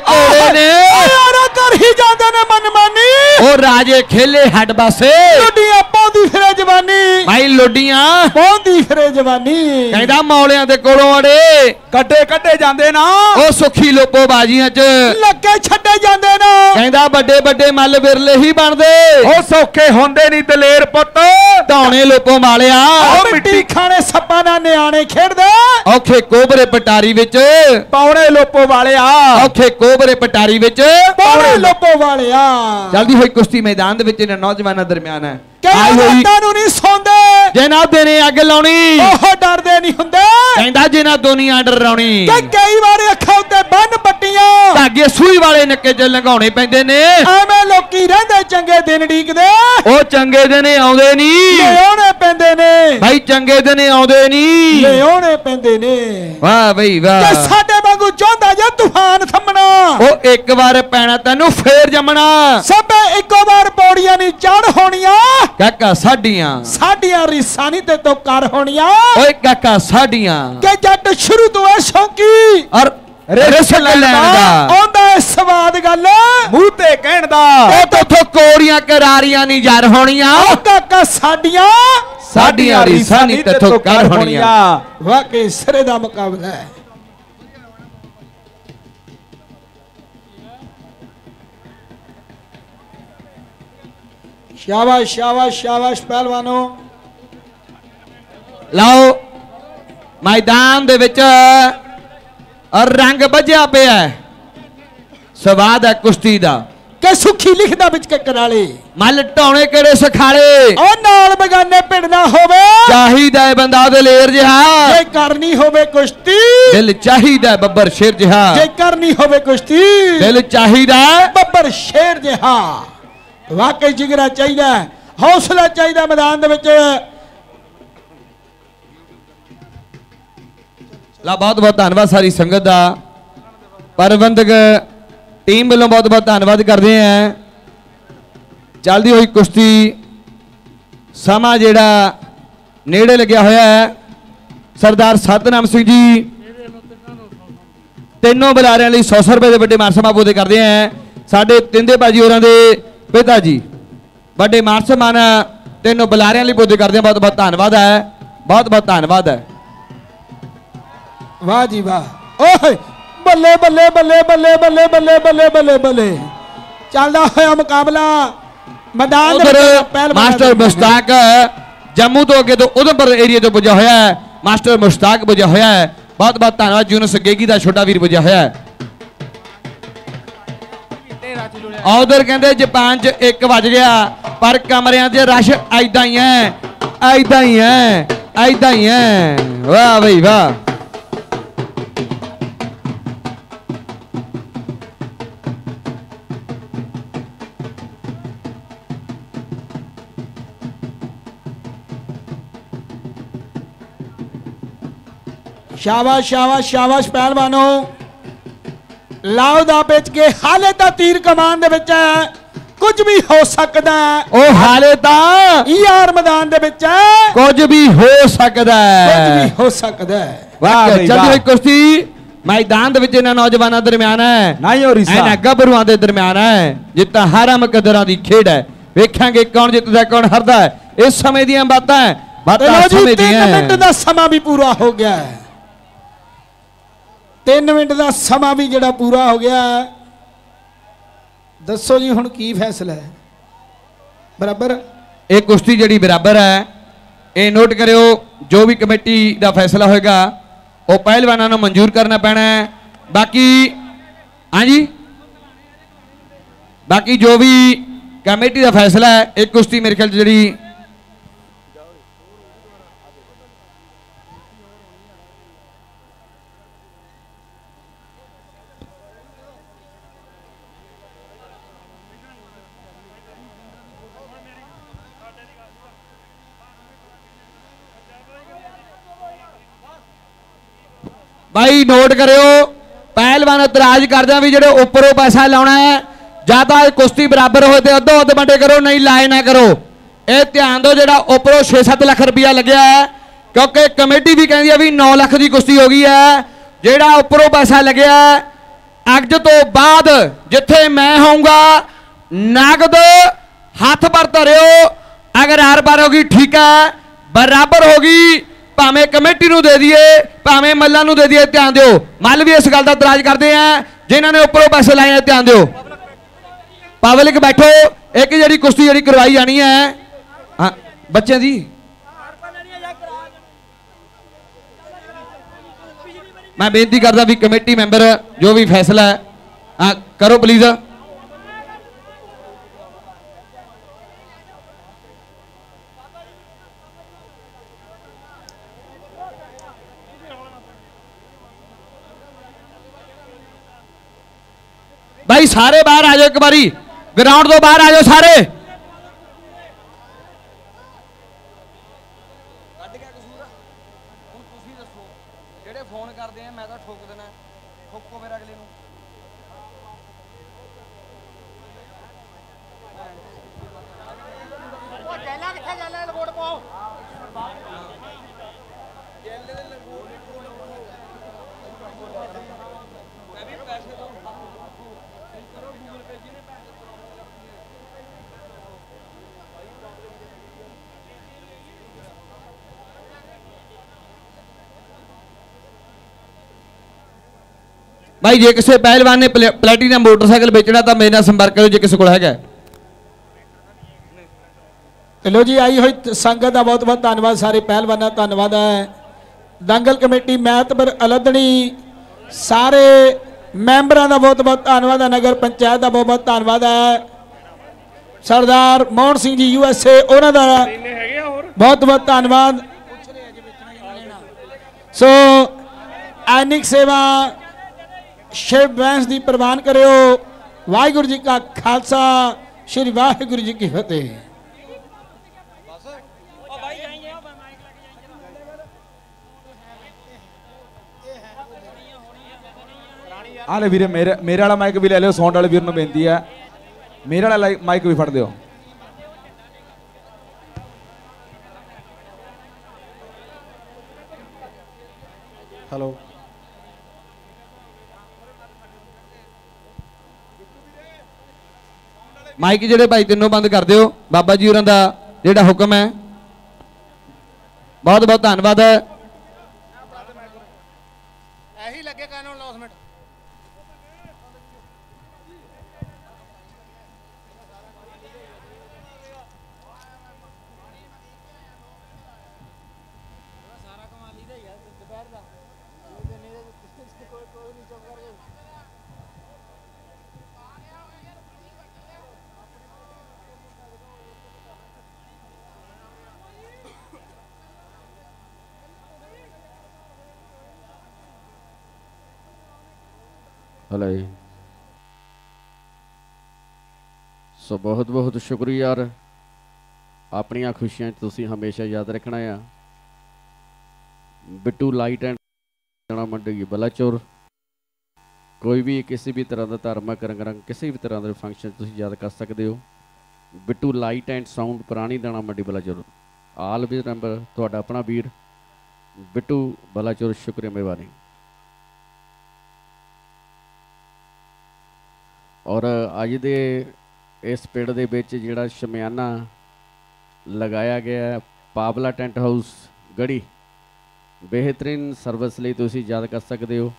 ਘੋੜੇ ਨੇ ਯਾਰਾ ਕਰ ਹੀ ਜਾਂਦੇ ਨੇ ਮਨਮਾਨੀ ਉਹ ਰਾਜੇ ਖੇਲੇ ਹੱਡ ਬਾਸੇ ਲੁੱਡੀਆਂ ਪਾਉਂਦੀ ਫਿਰੇ ਜਵਾਨੀ ਭਾਈ ਲੁੱਡੀਆਂ। ਪਾਉਂਦੀ ਫਿਰੇ ਜਵਾਨੀ। ਕਹਿੰਦਾ ਮੌਲਿਆਂ ਦੇ ਕੋਲੋਂ ਅੜੇ। ਕੱਟੇ ਕੱਟੇ ਜਾਂਦੇ ਨਾ। ਉਹ ਸੁੱਖੀ ਲੋਪੋ ਬਾਜੀਆਂ 'ਚ। ਲੱਗੇ ਛੱਡੇ ਜਾਂਦੇ ਨੇ। ਕਹਿੰਦਾ ਵੱਡੇ ਵੱਡੇ ਮੱਲ ਬਿਰਲੇ ਹੀ ਬਣਦੇ। ਉਹ ਸੌਖੇ ਹੁੰਦੇ ਨਹੀਂ ਦਲੇਰ ਪੁੱਤ। ਧੌਣੇ ਲੋਪੋ ਮਾਲਿਆ। ਉਹ ਮਿੱਟੀ ਖਾਣੇ ਸੱਪਾਂ ਨਾਲ ਨਿਆਣੇ ਖੇਡਦੇ। ਔਖੇ ਕੋਬਰੇ ਪਟਾਰੀ ਵਿੱਚ। ਪੌਣੇ ਲੋਪੋ ਵਾਲਿਆ। ਔਖੇ ਕੋਬਰੇ ਪਟਾਰੀ ਵਿੱਚ। ਪੌੜੇ ਲੋਪੋ ਵਾਲਿਆ। ਚੱਲਦੀ ਹੋਈ ਕੁਸ਼ਤੀ ਮੈਦਾਨ ਦੇ ਵਿੱਚ ਇਹਨਾਂ ਨੌਜਵਾਨਾਂ ਦਰਮਿਆਨ ਹੈ। ਆਈ ਹੋਈ ਨਹੀਂ ਸੌਂਦੇ ਜਨਾਬੇ ਨੇ ਅੱਗ ਲਾਉਣੀ। ਉਹ ਡਰਦੇ ਨਹੀਂ ਹੁੰਦੇ। ਕਹਿੰਦਾ ਜਿਨ੍ਹਾਂ ਦੁਨੀਆ ਡਰਾਉਣੀ ਕਿ ਕਈ ਵਾਰ ਅੱਖਾਂ ਉੱਤੇ ਬੰਨ ਪੱਟੀਆਂ। ਧਾਗੇ ਸੂਈ ਵਾਲੇ ਨੱਕੇ 'ਚ ਲੰਘਾਉਣੇ ਪੈਂਦੇ ਨੇ। ਐਵੇਂ ਲੋਕੀ ਰਹਿੰਦੇ ਚੰਗੇ ਦਿਨ ਢੀਕਦੇ ਉਹ ਚੰਗੇ ਦਿਨ ਆਉਂਦੇ ਨਹੀਂ ਲਿਆਉਣੇ ਪੈਂਦੇ ਨੇ। ਭਾਈ ਚੰਗੇ ਦਿਨ ਆਉਂਦੇ ਨਹੀਂ ਲਿਆਉਣੇ ਪੈਂਦੇ ਨੇ। ਵਾਹ ਬਈ ਕਿ ਵਾਹ ਸਾਡੇ ਵਾਂਗੂ ਚਾਹੁੰਦਾ ਜੇ ਤੂਫਾਨ ਥੰਮਣਾ। ਉਹ ਇੱਕ ਵਾਰ ਪੈਣਾ ਤੈਨੂੰ ਫੇਰ ਜੰਮਣਾ। ਸਭੇ ਇੱਕੋ ਵਾਰ ਪੌੜੀਆਂ ਨਹੀਂ ਚੜ ਹੋਣੀਆਂ। ਕਾਕਾ ਸਾਡੀਆਂ। ਸਾਡੀਆਂ ਰੀਸਾਂ ਨਹੀਂ ਤੇ ਤੋਂ ਕਰ ਹੋਣੀਆਂ। ਓਏ ਕਾਕਾ ਸਾਡੀਆਂ। ਕਿ ਜੱਟ ਸ਼ੁਰੂ ਤੋਂ ਐ ਸ਼ੌਂਕੀ। ਔਰ ਰਿਸਕ ਲੈਣ ਦਾ। ਆਉਂਦਾ ਐ ਸਵਾਦ ਗੱਲ। ਮੂੰਹ ਤੇ ਕਹਿਣ ਦਾ। ਉਹ ਤੋਥੋਂ ਕੋਰੀਆਂ ਕਰਾਰੀਆਂ ਨਹੀਂ ਜਰ ਹੋਣੀਆਂ। ਉਹ ਕਾਕਾ ਸਾਡੀਆਂ। ਸਾਡੀਆਂ ਰੀਸਾਂ ਨਹੀਂ ਤੇਥੋਂ ਕਰ ਹੋਣੀਆਂ। ਵਾਕਈ ਸਿਰੇ ਦਾ ਮੁਕਾਬਲਾ ਹੈ ਸ਼ਾਬਾਸ਼ ਸ਼ਾਬਾਸ਼ ਸ਼ਾਬਾਸ਼ ਪਹਿਲਵਾਨੋ। ਲਓ ਮੈਦਾਨ ਦੇ ਵਿੱਚ ਰੰਗ ਵੱਜਿਆ ਪਿਆ। ਸਵਾਦ ਹੈ ਕੁਸ਼ਤੀ ਦਾ। ਕਿ ਸੁਖੀ ਲਿਖਦਾ ਵਿੱਚ ਕੇ ਕਰਾਲੇ। ਮੱਲ ਢਾਉਣੇ ਕਿਹੜੇ ਸਖਾਲੇ? ਉਹ ਨਾਲ ਬਗਾਨੇ ਪਿੰਡ ਨਾ ਹੋਵੇ। ਚਾਹੀਦਾ ਹੈ ਬੰਦਾ ਦਲੇਰ ਜਿਹਾ ਜੇ ਕਰਨੀ ਹੋਵੇ ਕੁਸ਼ਤੀ। ਦਿਲ ਚਾਹੀਦਾ ਬੱਬਰ ਸ਼ੇਰ ਜਿਹਾ। ਜੇ ਕਰਨੀ ਹੋਵੇ ਕੁਸ਼ਤੀ। ਦਿਲ ਚਾਹੀਦਾ ਬੱਬਰ ਸ਼ੇਰ ਜਿਹਾ। ਵਾਕਈ ਜਿਗਰਾ ਚਾਹੀਦਾ ਹੌਸਲਾ ਚਾਹੀਦਾ ਮੈਦਾਨ ਦੇ ਵਿੱਚ। ਲਾ ਬਹੁਤ ਬਹੁਤ ਧੰਨਵਾਦ ਸਾਰੀ ਸੰਗਤ ਦਾ। ਪ੍ਰਬੰਧਕ ਟੀਮ ਵੱਲੋਂ ਬਹੁਤ ਬਹੁਤ ਧੰਨਵਾਦ ਕਰਦੇ ਆਂ ਚੱਲਦੀ ਹੋਈ ਕੁਸ਼ਤੀ। ਸਮਾਂ ਜਿਹੜਾ ਨੇੜੇ ਲੱਗਿਆ ਹੋਇਆ ਹੈ। ਸਰਦਾਰ ਸਤਨਾਮ ਸਿੰਘ ਜੀ, ਤਿੰਨੋਂ ਬੁਲਾਰਿਆਂ ਲਈ 100 ਰੁਪਏ ਦੇ ਵੱਡੇ ਮਾਨ ਸਨਮਾਨ ਬੋਦੇ ਕਰਦੇ ਆਂ ਸਾਡੇ ਤਿੰਦੇ ਬਾਜੀ ਹੋਰਾਂ ਦੇ ਪਿਤਾ ਜੀ ਵੱਡੇ ਮਾਨ ਸਨਮਾਨ ਤਿੰਨੋਂ ਬੁਲਾਰਿਆਂ ਲਈ ਬੋਦੇ ਕਰਦੇ ਆਂ ਬਹੁਤ ਬਹੁਤ ਧੰਨਵਾਦ ਹੈ। ਬਹੁਤ ਬਹੁਤ ਧੰਨਵਾਦ ਹੈ। ਵਾਹ ਜੀ ਵਾਹ। ਓਏ ਬੱਲੇ ਬੱਲੇ ਬੱਲੇ ਬੱਲੇ ਬੱਲੇ ਬੱਲੇ ਬੱਲੇ ਬੱਲੇ ਬੱਲੇ। ਚੱਲਦਾ ਹੋਇਆ ਮੁਕਾਬਲਾ। ਮੈਦਾਨ ਦੇ ਪਹਿਲਵਾਨਾਂ ਮਾਸਟਰ ਮੁਸ਼ਤਾਕ ਜੰਮੂ ਤੋਂ ਅੱਗੇ ਤੋਂ ਉਧਮਪੁਰ ਏਰੀਆ ਤੋਂ ਪੁੱਜਿਆ ਹੋਇਆ ਹੈ। ਮਾਸਟਰ ਮੁਸ਼ਤਾਕ ਪੁੱਜਿਆ ਹੋਇਆ ਹੈ। ਬਹੁਤ ਬਹੁਤ ਧੰਨਵਾਦ। ਯੂਨਸ ਗੇਗੀ ਦਾ ਛੋਟਾ ਵੀਰ ਪੁੱਜਿਆ ਹੋਇਆ ਹੈ। ਉਧਰ ਕਹਿੰਦੇ ਜਾਪਾਨ 'ਚ 1 ਵਜ ਗਿਆ, ਪਰ ਕਮਰਿਆਂ 'ਚ ਰਸ਼ ਐਦਾਂ ਹੀ ਹੈ ਐਦਾਂ ਹੀ ਹੈ ਐਦਾਂ ਹੀ ਹੈ ਵਾਹ ਬਈ, ਵਾਹ। ਸ਼ਾਬਾਸ਼ ਸ਼ਾਬਾਸ਼ ਸ਼ਾਬਾਸ਼, ਪਹਿਲਵਾਨੋ। ਲਾਓ ਦਾ ਵਿੱਚ ਕੇ ਹਾਲੇ ਤਾਂ ਤੀਰ ਕਮਾਨ ਦੇ ਵਿੱਚ ਹੈ। ਕੁਝ ਵੀ ਹੋ ਸਕਦਾ ਹੈ। ਉਹ ਹਾਲੇ ਤਾਂ ਯਾਰ ਮੈਦਾਨ ਦੇ ਵਿੱਚ ਹੈ। ਕੁਝ ਵੀ ਹੋ ਸਕਦਾ ਕੁਝ ਵੀ ਹੈ ਸਕਦਾ ਹੈ। ਵਾਹ ਬਈ ਚੱਲਦੀ ਹੋਈ ਕੁਸ਼ਤੀ। ਮੈਦਾਨ ਦੇ ਵਿੱਚ ਇਹਨਾਂ ਨੌਜਵਾਨਾਂ ਦਰਮਿਆਨ ਹੈ। ਨਹੀਂ ਹੋ ਰੀਸਾ ਇਹਨਾਂ ਗੱਭਰੂਆਂ ਦੇ ਦਰਮਿਆਨ ਹੈ। ਜਿੱਤਾਂ ਹਾਰਾਂ ਮੁਕੱਦਰਾਂ ਦੀ ਖੇਡ ਹੈ। ਵੇਖਾਂਗੇ ਕੌਣ ਜਿੱਤਦਾ ਕੌਣ ਹਾਰਦਾ ਹੈ। ਇਸ ਸਮੇਂ ਦੀਆਂ ਬਾਤਾਂ ਹੈ, ਤੇ ਬਾਤਾਂ ਸਮੇਂ 3 ਦੀਆਂ ਮਿੰਟ ਦਾ ਸਮਾਂ ਵੀ ਪੂਰਾ ਹੋ ਗਿਆ ਹੈ। 3 ਮਿੰਟ ਦਾ ਸਮਾਂ ਵੀ ਜਿਹੜਾ ਪੂਰਾ ਹੋ ਗਿਆ। ਦੱਸੋ ਜੀ ਹੁਣ ਕੀ ਫੈਸਲਾ ਹੈ? ਬਰਾਬਰ? ਇਹ ਕੁਸ਼ਤੀ ਜਿਹੜੀ ਬਰਾਬਰ ਹੈ, ਇਹ ਨੋਟ ਕਰਿਓ, ਜੋ ਵੀ ਕਮੇਟੀ ਦਾ ਫੈਸਲਾ ਹੋਏਗਾ, ਉਹ ਪਹਿਲਵਾਨਾਂ ਨੂੰ ਮਨਜ਼ੂਰ ਕਰਨਾ ਪੈਣਾ ਹੈ। ਬਾਕੀ, ਹਾਂਜੀ? ਬਾਕੀ ਜੋ ਵੀ ਕਮੇਟੀ ਦਾ ਫੈਸਲਾ ਹੈ, ਇਹ ਕੁਸ਼ਤੀ ਮੇਰੇ ਖਿਆਲ 'ਚ ਜਿਹੜੀ ਬਾਈ ਨੋਟ ਕਰਿਓ ਪਹਿਲਵਾਨ ਇਤਰਾਜ਼ ਕਰਦਿਆਂ ਵੀ ਜਿਹੜੇ ਉੱਪਰੋਂ ਪੈਸਾ ਲਾਉਣਾ ਹੈ ਜਾਂ ਤਾਂ ਕੁਸ਼ਤੀ ਬਰਾਬਰ ਹੋਏ ਤੇ ਅੱਧੋ ਅੱਧ ਵੰਡੇ ਕਰੋ ਨਹੀਂ ਲਾਏ ਨਾ ਕਰੋ। ਇਹ ਧਿਆਨ ਦਿਓ ਜਿਹੜਾ ਉੱਪਰੋਂ 6-7 ਲੱਖ ਰੁਪਇਆ ਲੱਗਿਆ ਹੈ ਕਿਉਂਕਿ ਕਮੇਟੀ ਵੀ ਕਹਿੰਦੀ ਹੈ ਵੀ 9 ਲੱਖ ਦੀ ਕੁਸ਼ਤੀ ਹੋ ਗਈ ਹੈ ਜਿਹੜਾ ਉੱਪਰੋਂ ਪੈਸਾ ਲੱਗਿਆ ਹੈ, ਅੱਜ ਤੋਂ ਬਾਅਦ ਜਿੱਥੇ ਮੈਂ ਹੋਊਂਗਾ ਨਗਦ ਹੱਥ ਪਰ ਧਰਿਓ ਅਗਰ ਆਰ ਬਾਰ ਹੋ ਗਈ ਠੀਕ ਹੈ ਬਰਾਬਰ ਹੋ ਗਈ ਭਾਵੇਂ ਕਮੇਟੀ ਨੂੰ ਦੇ ਦਈਏ, ਭਾਵੇਂ ਮੱਲਾਂ ਨੂੰ ਦੇ ਦਈਏ, ਧਿਆਨ ਦਿਓ। ਮੱਲ ਵੀ ਇਸ ਗੱਲ ਦਾ ਇਤਰਾਜ਼ ਕਰਦੇ ਆ, ਜਿਨ੍ਹਾਂ ਨੇ ਉੱਪਰੋਂ ਪੈਸੇ ਲਾਏ ਆ, ਧਿਆਨ ਦਿਓ। ਪਬਲਿਕ ਬੈਠੋ, ਇੱਕ ਜਿਹੜੀ ਕੁਸ਼ਤੀ ਜਿਹੜੀ ਕਰਵਾਈ ਜਾਣੀ ਹੈ ਹਾਂ, ਬੱਚਿਆਂ ਦੀ। ਮੈਂ ਬੇਨਤੀ ਕਰਦਾ ਵੀ ਕਮੇਟੀ ਮੈਂਬਰ, ਜੋ ਵੀ ਫੈਸਲਾ ਹੈ ਕਰੋ ਪਲੀਜ਼ ਭਾਈ ਸਾਰੇ ਬਾਹਰ ਆ ਜਾਓ ਇੱਕ ਵਾਰੀ। ਗਰਾਊਂਡ ਤੋਂ ਬਾਹਰ ਆ ਜਾਓ ਸਾਰੇ। ਕੱਢ ਗਿਆ ਕਸੂਰ ਹੁਣ ਤੁਸੀਂ ਦੱਸੋ ਜਿਹੜੇ ਫੋਨ ਕਰਦੇ ਆ ਮੈਂ ਤਾਂ ਠੋਕ ਦੇਣਾ ਠੋਕੋ ਫਿਰ ਅਗਲੇ ਨੂੰ ਭਾਈ ਜੇ ਕਿਸੇ ਪਹਿਲਵਾਨ ਨੇ ਪਲੈ- ਮੋਟਰਸਾਈਕਲ ਵੇਚਣਾ ਤਾਂ ਮੇਰੇ ਨਾਲ ਸੰਪਰਕ ਕਰੋ ਜੇ ਕਿਸੇ ਕੋਲ ਹੈਗਾ ਚਲੋ ਜੀ, ਆਈ ਹੋਈ ਸੰਗਤ ਦਾ ਬਹੁਤ ਬਹੁਤ ਧੰਨਵਾਦ, ਸਾਰੇ ਪਹਿਲਵਾਨਾਂ ਦਾ ਧੰਨਵਾਦ ਹੈ। ਦੰਗਲ ਕਮੇਟੀ ਮਹਿਤਪੁਰ ਅਲਦਣੀ, ਸਾਰੇ ਮੈਂਬਰਾਂ ਦਾ ਬਹੁਤ ਬਹੁਤ ਧੰਨਵਾਦ ਹੈ, ਨਗਰ ਪੰਚਾਇਤ ਦਾ ਬਹੁਤ ਬਹੁਤ ਧੰਨਵਾਦ ਹੈ। ਸਰਦਾਰ Mohan Singh ji U S A ਉਹਨਾਂ ਦਾ ਬਹੁਤ ਬਹੁਤ ਧੰਨਵਾਦ। ਸੋ ਐਨਿਕ ਸੇਵਾ ਸ਼ਿਵ ਬੈਂਸ ਦੀ ਪ੍ਰਵਾਨ ਕਰਿਓ। ਵਾਹਿਗੁਰੂ ਜੀ ਕਾ ਖਾਲਸਾ, ਸ੍ਰੀ ਵਾਹਿਗੁਰੂ ਜੀ ਕੀ ਫਤਿਹ। ਆ ਲੈ ਵੀਰੇ ਮੇਰੇ ਮੇਰੇ ਵਾਲਾ ਮਾਈਕ ਵੀ ਲੈ ਲਿਓ ਸਾਊਂਡ ਵਾਲੇ ਵੀਰ ਨੂੰ ਬੇਨਤੀ ਹੈ ਮੇਰੇ ਵਾਲਾ ਮਾਈਕ ਵੀ ਫੜ ਦਿਓ ਹੈਲੋ ਮਾਈਕ ਜਿਹੜੇ ਭਾਈ ਤਿੰਨੋਂ ਬੰਦ ਕਰ ਦਿਓ। ਬਾਬਾ ਜੀ ਹੋਰਾਂ ਦਾ ਜਿਹੜਾ ਹੁਕਮ ਹੈ। ਬਹੁਤ ਬਹੁਤ ਧੰਨਵਾਦ। ਹੈ ਇਹੀ ਲੱਗੇ ਕਾਨੂੰਨ ਅਨਾਉਂਸਮੈਂਟ ਹਲੋ। ਜੀ ਸੋ ਬਹੁਤ ਬਹੁਤ ਸ਼ੁਕਰੀਆ ਯਾਰ। ਆਪਣੀਆਂ ਖੁਸ਼ੀਆਂ 'ਚ ਤੁਸੀਂ ਹਮੇਸ਼ਾ ਯਾਦ ਰੱਖਣਾ ਆ। ਬਿੱਟੂ ਲਾਈਟ ਐਂਡ ਜਣਾ ਮੰਡੀ ਬਲਾਚੌਰ। ਕੋਈ ਵੀ ਕਿਸੇ ਵੀ ਤਰ੍ਹਾਂ ਦਾ ਧਾਰਮਿਕ ਰੰਗ ਰੰਗ ਕਿਸੇ ਵੀ ਤਰ੍ਹਾਂ ਦੇ ਫੰਕਸ਼ਨ ਤੁਸੀਂ ਯਾਦ ਕਰ ਸਕਦੇ ਹੋ। ਬਿੱਟੂ ਲਾਈਟ ਐਂਡ ਸਾਊਂਡ ਪੁਰਾਣੀ ਦਾਣਾ ਮੰਡੀ ਬਲਾਚੌਰ। ਆਲ ਵੀ ਨੰਬਰ ਤੁਹਾਡਾ ਆਪਣਾ ਵੀਰ ਬਿੱਟੂ ਬਲਾਚੌਰ ਸ਼ੁਕਰੀਆ ਮਿਹਰਬਾਨੀ ਔਰ ਅੱਜ ਦੇ ਇਸ ਪਿੰਡ ਦੇ ਵਿੱਚ ਜਿਹੜਾ ਸ਼ਮਿਆਨਾ ਲਗਾਇਆ ਗਿਆ ਹੈ, ਪਾਵਲਾ ਟੈਂਟ ਹਾਊਸ ਗੜੀ। ਬਿਹਤਰੀਨ ਸਰਵਿਸ ਲਈ ਤੁਸੀਂ ਯਾਦ ਕਰ ਸਕਦੇ ਹੋ।